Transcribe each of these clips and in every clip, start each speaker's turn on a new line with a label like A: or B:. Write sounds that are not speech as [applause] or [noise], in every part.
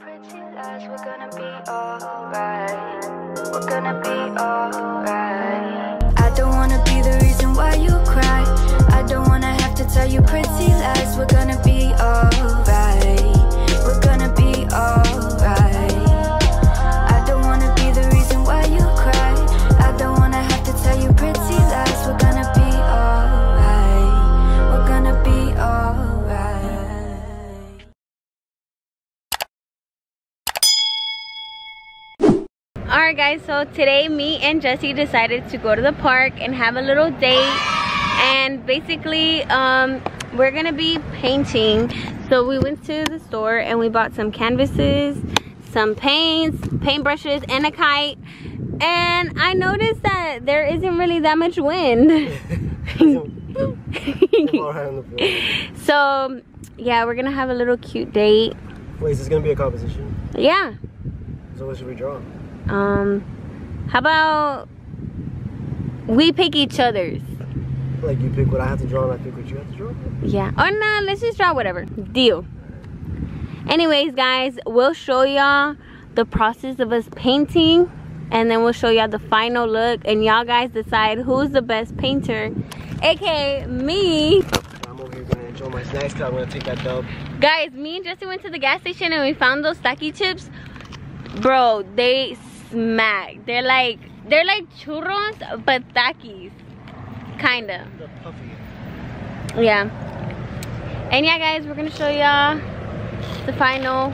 A: pretty lies, we're gonna be alright. We're gonna be alright. I don't wanna be the reason why you cry. I don't wanna have to tell you pretty lies, we're gonna be alright. Alright
B: guys, so today me and Jesse decided to go to the park and have a little date and basically um, we're gonna be painting. So we went to the store and we bought some canvases, some paints, paintbrushes, and a kite. And I noticed that there isn't really that much wind. [laughs] so yeah, we're gonna have a little cute date.
C: Wait, is this gonna be a composition?
B: Yeah.
C: So what should we draw?
B: Um, how about we pick each other's?
C: Like you pick what I have to draw and I pick what you have to draw?
B: Yeah. Or nah, let's just draw whatever. Deal. Anyways, guys, we'll show y'all the process of us painting and then we'll show y'all the final look and y'all guys decide who's the best painter. AKA me.
C: I'm over here gonna enjoy my snacks I'm gonna take that dub.
B: Guys, me and Jesse went to the gas station and we found those Taki chips. Bro, they smack. They're like they're like churros but Takis. Kinda.
C: Puffy.
B: Yeah. And yeah, guys, we're gonna show y'all the final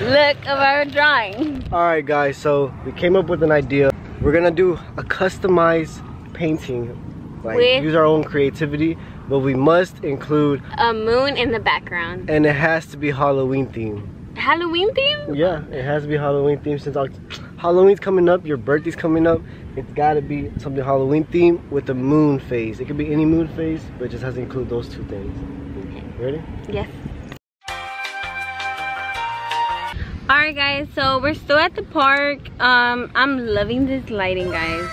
B: look of our drawing.
C: Alright guys, so we came up with an idea. We're gonna do a customized painting. Like
B: With-
C: use our own creativity, but we must include
B: A moon in the background.
C: and it has to be Halloween theme.
B: Halloween theme?
C: Yeah, it has to be Halloween theme since Halloween's coming up, your birthday's coming up. It's gotta be something Halloween theme with the moon phase. It could be any moon phase, but it just has to include those two things. Okay. Ready?
B: Yes. Alright guys, so we're still at the park. Um, I'm loving this lighting, guys.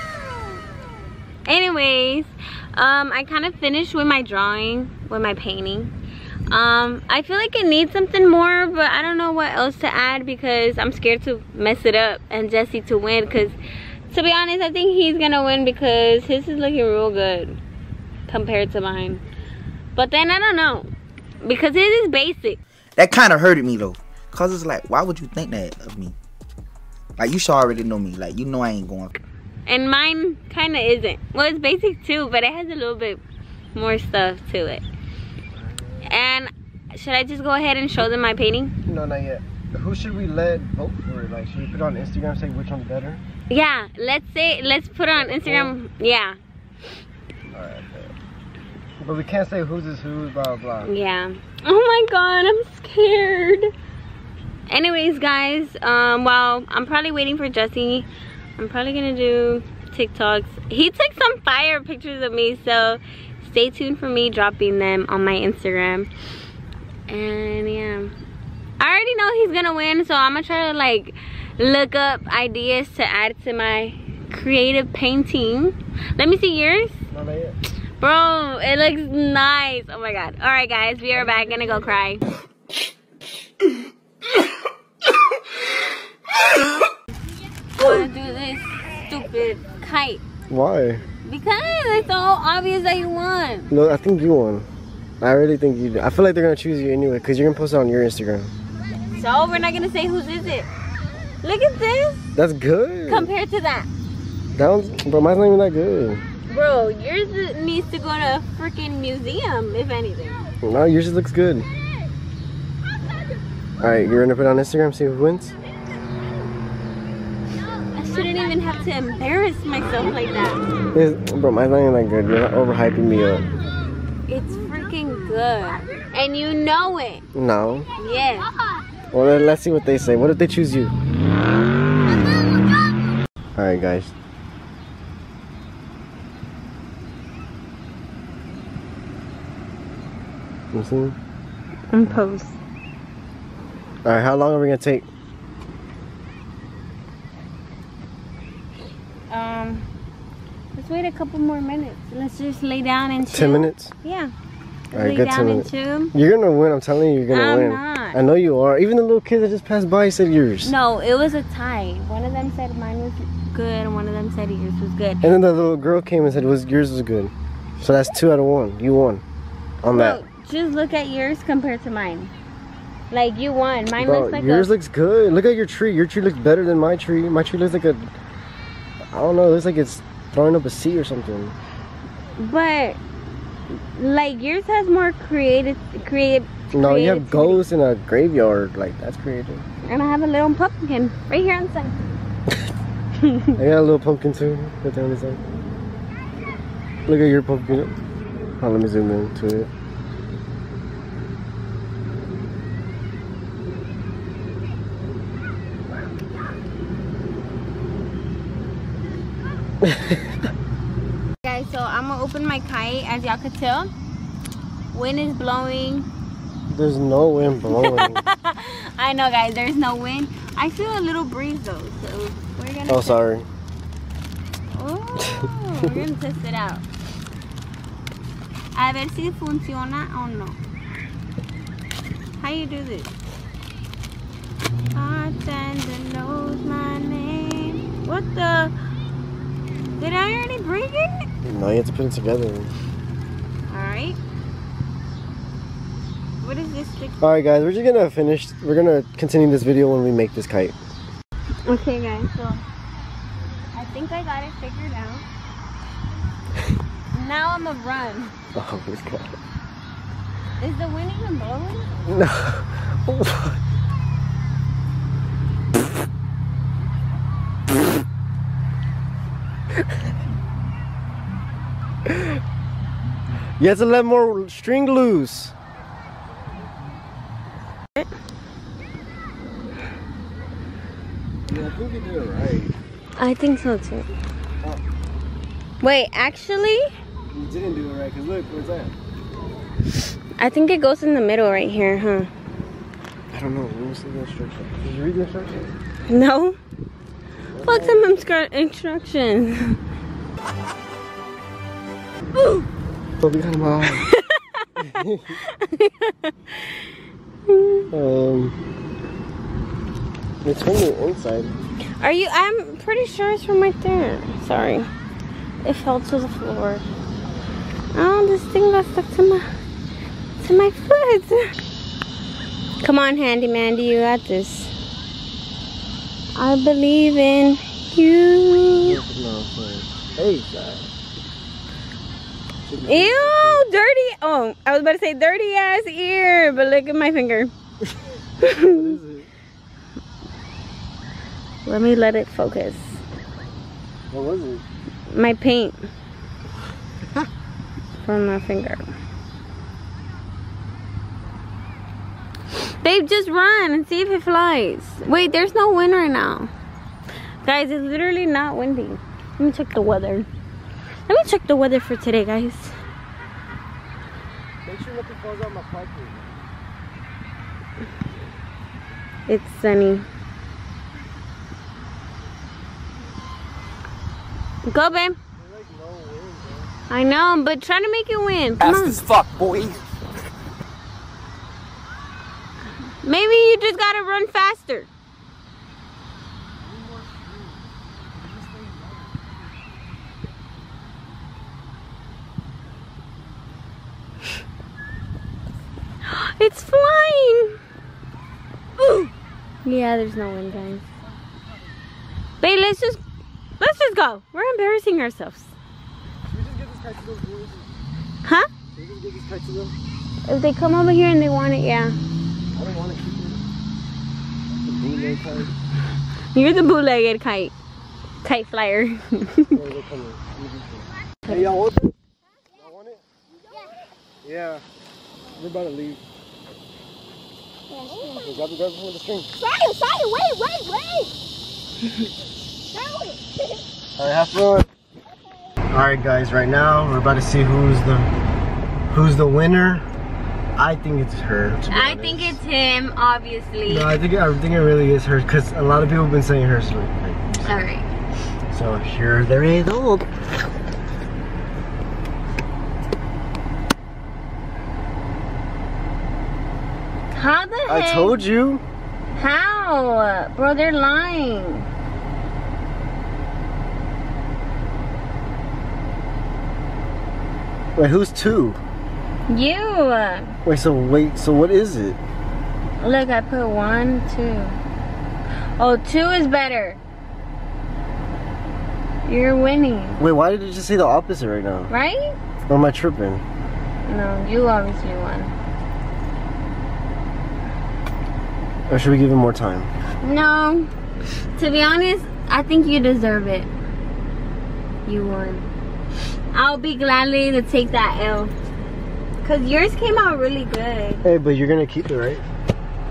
B: Anyways, um, I kind of finished with my drawing, with my painting. Um, I feel like it needs something more, but I don't know what else to add because I'm scared to mess it up and Jesse to win because to be honest, I think he's gonna win because his is looking real good compared to mine. But then I don't know because his is basic.
D: that kind of hurted me though. Cause it's like, why would you think that of me? Like you should already know me. Like you know I ain't going.
B: and mine kind of isn't well it's basic too but it has a little bit more stuff to it and should i just go ahead and show them my painting
C: No, not yet. Who should we let vote for it? Like, should we put it on Instagram, say which one's better?
B: yeah let's say let's put it on instagram yeah
C: Alright, But we can't say whose is whose, blah, blah.
B: yeah oh my god i'm scared anyways guys um well i'm probably waiting for jesse i'm probably gonna do tiktoks he took some fire pictures of me so stay tuned for me dropping them on my instagram. And yeah. I already know he's gonna win so i'm gonna try to like look up ideas to add to my creative painting. Let me see yours.
C: No, not yet.
B: bro it looks nice. Oh my god. All right guys we are back. Gonna go cry. [coughs] Wanna do this stupid kite?
C: Why?
B: Because it's so obvious that you won
C: No, I think you won. I really think you do. I feel like they're gonna choose you anyway, because you're gonna post it on your Instagram.
B: so we're not gonna say whose is it look at this
C: That's good.
B: compared to that
C: That one's, bro, mine's not even that good.
B: bro yours needs to go to a freaking museum if anything
C: No, yours just looks good. Alright, you're gonna put it on Instagram, see who wins?
B: i shouldn't even have to embarrass myself like that
C: It's, bro, mine's not even that good. You're not overhyping me up.
B: it's freaking good and you know it
C: No.
B: yeah
C: Well, then let's see what they say. What if they choose you? Alright, guys. You see?
B: and post
C: Alright, how long are we gonna take?
B: um let's wait a couple more minutes let's just lay down and chill.
C: 10 minutes?
B: yeah
C: All right,
B: lay
C: good
B: down
C: minutes.
B: and chill.
C: You're gonna win. I'm telling you, you're gonna
B: I'm
C: win.
B: not.
C: I know you are. Even the little kid that just passed by said yours.
B: No, it was a tie. One of them said mine was good, and one of them said yours was good.
C: And then the little girl came and said was yours was good. So that's two out of one. You won on that.
B: No, just look at yours compared to mine. Like you won. Mine
C: Bro,
B: looks like
C: yours
B: a.
C: looks good. Look at your tree. Your tree looks better than my tree. My tree looks like a. I don't know. It looks like it's throwing up a sea or something.
B: but like yours has more creative, creative.
C: No, you have ghosts in a graveyard. Like that's creative.
B: And I have a little pumpkin right here on the side.
C: I got a little pumpkin too. Right there on the side. Look at your pumpkin. Oh, let me zoom in to it. [laughs]
B: Guys, so I'm gonna open my kite. As y'all could tell, wind is blowing.
C: There's no wind blowing. [laughs]
B: I know, guys. There's no wind. I feel a little breeze though, so we're gonna.
C: oh, sorry.
B: Oh, we're gonna [laughs] test it out. A ver si funciona o no. How you do this? Bartender knows my name. What the? Did I already bring it?
C: No, you have to put it together.
B: Alright. What is this
C: Alright guys. We're just gonna finish. We're gonna continue this video when we make this kite.
B: Okay, guys, so I think I got it figured out. [laughs] now I'm gonna run.
C: Oh, this guy.
B: Is the wind even blowing?
C: No. [laughs] you have to let more string loose. Yeah, I think you did it right.
B: I think so too. Wait, actually,
C: You didn't do it right, because look, where's that?
B: I think it goes in the middle right here, huh?
C: I don't know. Me see the instructions. Did you read the instructions?
B: No? Fuck some instructions. [laughs] Ooh.
C: But we got them um, it's from the inside.
B: Are you? I'm pretty sure it's from right there. Sorry. It fell to the floor. Oh, this thing got stuck to my to my foot. Come on, Handy Mandy, you got this. I believe in you.
C: No. Hey, guys.
B: Ew, dirty. Oh, I was about to say dirty ass ear, but look at my finger.
C: What is it?
B: Let me let it focus.
C: What was it?
B: My paint from my finger. Babe, just run and see if it flies. Wait, there's no wind right now. Guys, it's literally not windy. Let me check the weather. Let me check the weather for today, guys.
C: Make sure nothing falls out my pocket.
B: It's sunny. Go, babe.
C: There's like no wind, bro.
B: I know, but try to make it win. Come
D: Fast
B: on.
D: as fuck, boy.
B: Maybe you just gotta run faster. It's flying. Ooh. Yeah, there's no wind, guys. Babe, let's just let's just go. We're embarrassing ourselves. Huh? If they come over here and they want it, yeah.
C: I don't want to keep it. The kite.
B: You're the bootlegged kite. Kite flyer. [laughs]
C: Hey, y'all want it? Y'all want it? Yeah. We're about to leave. So grab, grab it with the string.
E: Sorry, sorry, wait, wait, wait.
C: All right, have fun. All right, guys. Right now, we're about to see who's the who's the winner. I think it's her.
B: I
C: honest.
B: think it's him, obviously.
C: No, I think I think it really is her because a lot of people have been saying her. So, like,
B: Alright.
C: so here there is. Oh.
B: How the heck?
C: I told you.
B: How? Bro, they're lying.
C: Wait, who's two?
B: You.
C: Wait, so wait, so what is it?
B: Look, I put one, two. Oh, two is better. You're winning,
C: Wait, why did you just say the opposite right now?
B: right?
C: Or am I tripping?
B: No, you obviously won.
C: Or should we give him more time?
B: No. To be honest, I think you deserve it. You won. I'll be gladly to take that L. Cause yours came out really good.
C: Hey, but you're gonna keep it, right?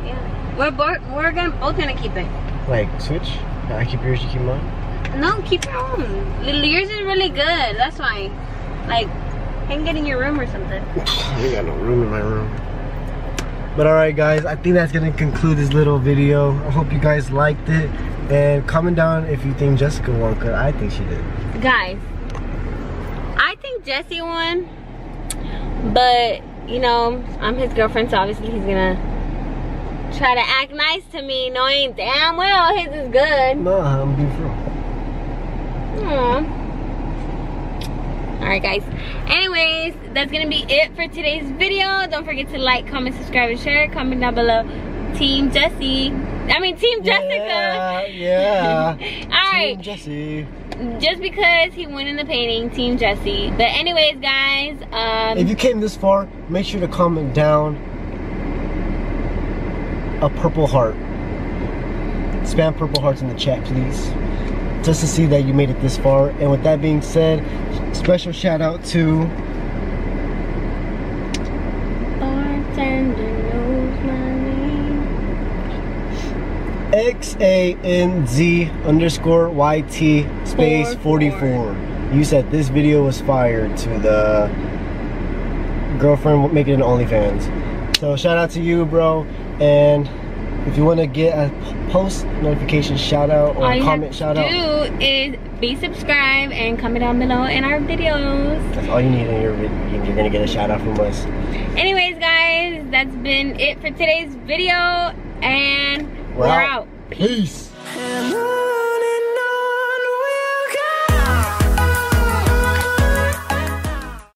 B: Yeah. We're both we're gonna both gonna keep it.
C: Like, switch? I keep yours, you keep mine?
B: No, keep your own. Yours is really good. That's why. Like, can get in your room or something. [laughs]
C: I ain't got no room in my room. But alright guys, I think that's gonna conclude this little video. I hope you guys liked it. And comment down if you think Jessica won, cause I think she did.
B: Guys, I think Jesse won, but you know, I'm his girlfriend, so obviously he's gonna try to act nice to me, knowing damn well his is good.
C: No, I'm being for real.
B: Aww. Alright guys. Anyways, that's gonna be it for today's video. Don't forget to like, comment, subscribe, and share. Comment down below. Team Jesse. I mean Team
C: Yeah,
B: Jessica.
C: yeah. [laughs]
B: Alright.
C: Team Jesse.
B: Just because he won in the painting, Team Jesse. But anyways, guys, um
C: If you came this far, make sure to comment down a purple heart. Spam purple hearts in the chat, please. Just to see that you made it this far. And with that being said, special shout out to
B: bartender knows my name.
C: X-A-N-Z underscore Y-T space 44. You said this video was fired to the girlfriend making an OnlyFans. So shout out to you, bro. And if you want to get a post notification shout out or
B: All
C: a
B: you
C: comment
B: have
C: shout
B: to
C: out,
B: do is be subscribed and comment down below in our videos.
C: that's all you need in your video. You're gonna get a shout out from us.
B: Anyways, guys, that's been it for today's video, and we're,
C: We're out.
B: out.
C: Peace.
A: And I